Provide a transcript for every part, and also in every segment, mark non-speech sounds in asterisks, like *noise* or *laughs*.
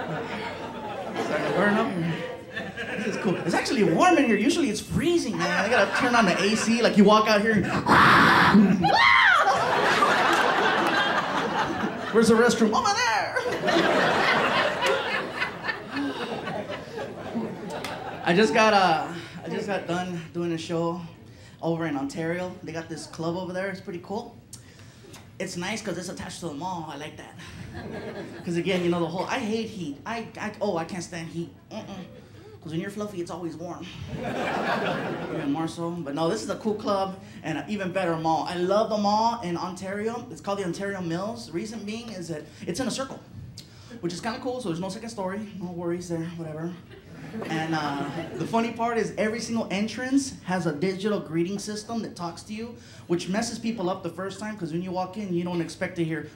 Starting to burn up. This is cool. It's actually warm in here. Usually it's freezing, man. I gotta turn on the AC. Like you walk out here and. *laughs* Where's the restroom? Over there. I just got uh, I just got done doing a show over in Ontario. They got this club over there. It's pretty cool. It's nice because it's attached to the mall. I like that. *laughs* Because again, you know the whole. I hate heat. I, I oh I can't stand heat. Because when you're fluffy, it's always warm. *laughs* Even more so. But no, this is a cool club and an even better mall. I love the mall in Ontario. It's called the Ontario Mills. Reason being is that it's in a circle, which is kind of cool. So there's no second story. No worries there. Whatever. And uh, the funny part is every single entrance has a digital greeting system that talks to you, which messes people up the first time because when you walk in, you don't expect to hear,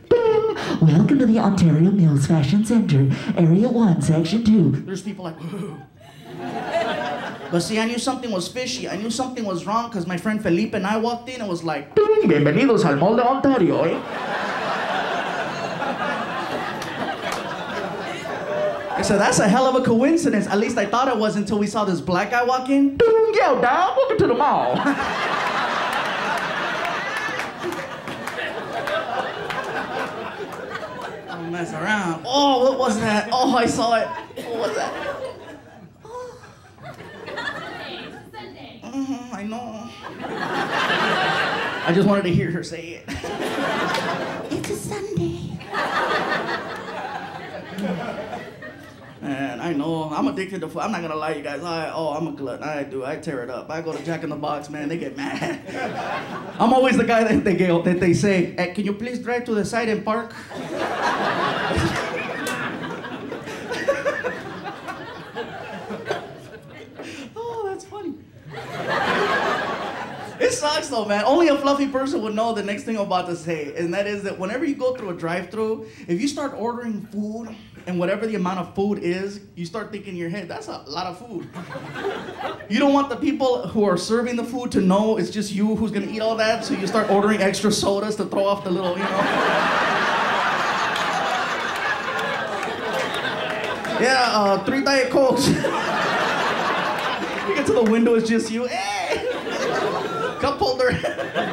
Welcome to the Ontario Mills Fashion Center, Area 1, Section 2. there's people like, but see, I knew something was fishy. I knew something was wrong because my friend Felipe and I walked in and was like, Bienvenidos al Mall de Ontario, eh? I said, that's a hell of a coincidence. At least I thought it was until we saw this black guy walk in. Yo, dog, welcome to the mall. *laughs* Don't mess around. Oh, what was that? Oh, I saw it. What was that? Mhm, I know. I just wanted to hear her say it. It's a Sunday. Man, I know. I'm addicted to food. I'm not gonna lie, you guys. I, oh, I'm a glutton. I do. I tear it up. I go to Jack in the Box, man. They get mad. *laughs* I'm always the guy that they get, that they say, hey, "Can you please drive to the side and park?" *laughs* oh, that's funny. It sucks though, man. Only a fluffy person would know the next thing I'm about to say, and that is that whenever you go through a drive-through, if you start ordering food and whatever the amount of food is, you start thinking in your head, that's a lot of food. *laughs* You don't want the people who are serving the food to know it's just you who's gonna eat all that, so you start ordering extra sodas to throw off the little, you know. *laughs* Yeah, uh, three Diet Cokes. *laughs* you get to the window, it's just you. Hey! Cup holder. *laughs*